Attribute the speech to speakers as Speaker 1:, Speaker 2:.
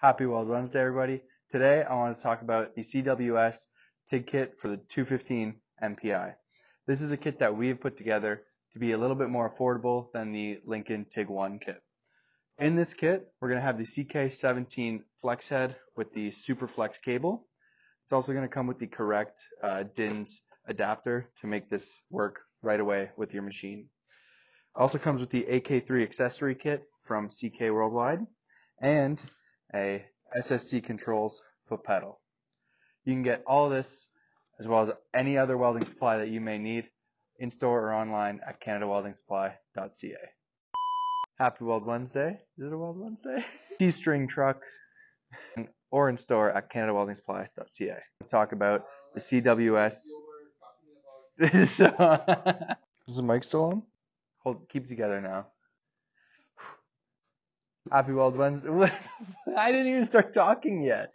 Speaker 1: Happy Weld Wednesday, everybody. Today, I want to talk about the CWS TIG kit for the 215 MPI. This is a kit that we've put together to be a little bit more affordable than the Lincoln TIG 1 kit. In this kit, we're going to have the CK17 flex head with the Superflex cable. It's also going to come with the correct uh, Dinse adapter to make this work right away with your machine. Also comes with the AK3 accessory kit from CK Worldwide and a SCC Controls foot pedal. You can get all this as well as any other welding supply that you may need in store or online at canadaweldingsupply.ca. Happy Weld Wednesday. Is it a Weld Wednesday? T-string truck or in store at canadaweldingssupply.ca. We'll talk about the CWS. Is the mic still on? Hold, keep together now. Happy Weld Wednesday. I didn't even start talking yet.